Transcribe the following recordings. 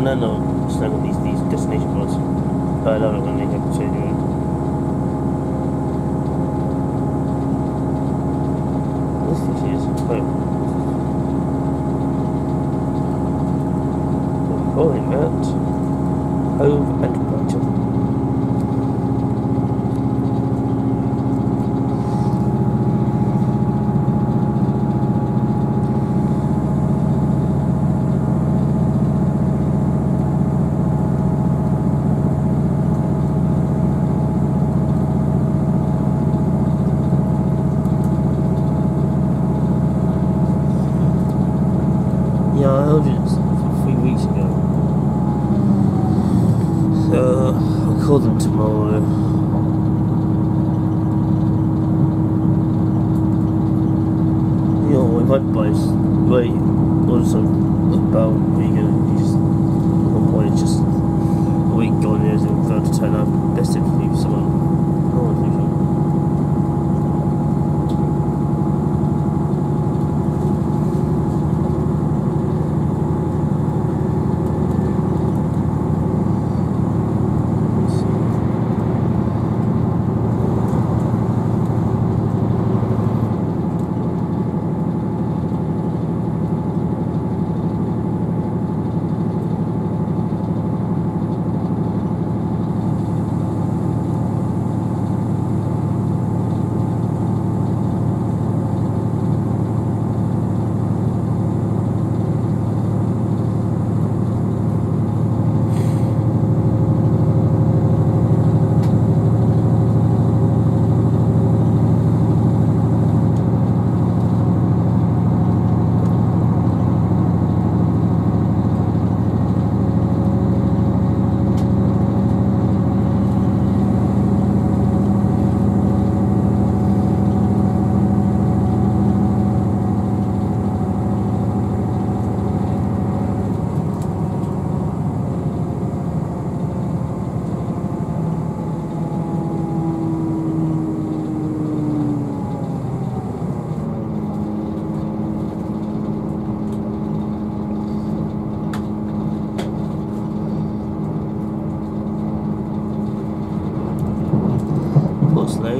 And then I'll snuggle these these destination mods. But I love it when they have to change it. This fish is quite we're oh, calling that Hove and Brighton. Yeah, I heard it three weeks ago. So I'll call them tomorrow. You know, if I buy wait, also about where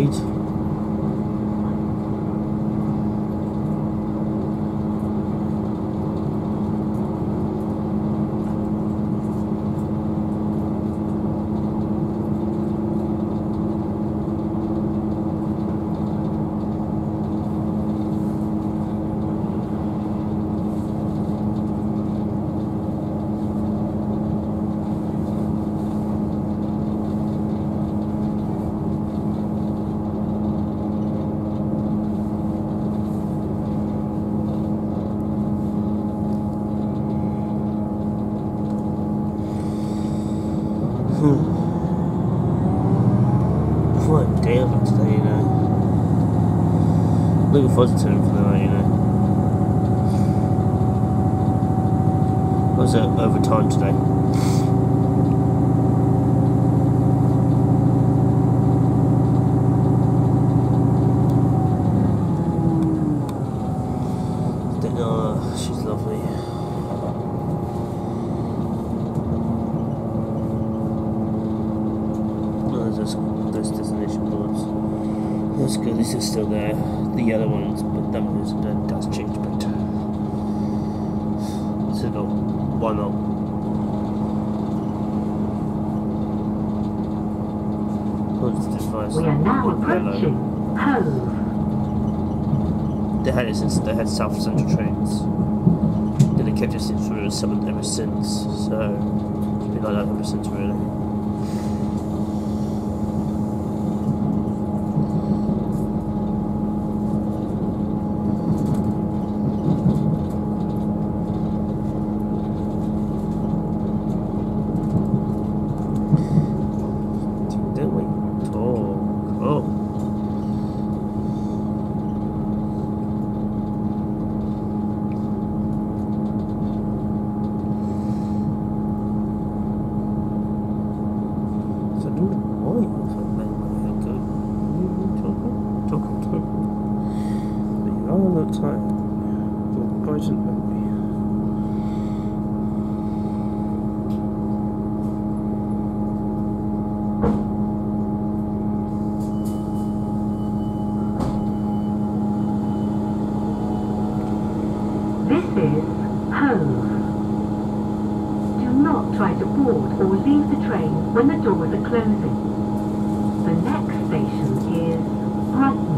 Portslade. What a day of it today, you know. To it for the night, you know. Was uh, overtime today. That's good, this is still there. The yellow ones, but that is, that does change bit. So go, why not? What's this device? We are now approaching Hove. They had it since they had South Central trains. Then they kept it since we were summoned ever since. So it's been like that ever since really. This is Hove. Do not try to board or leave the train when the doors are closing. The next station is Brighton.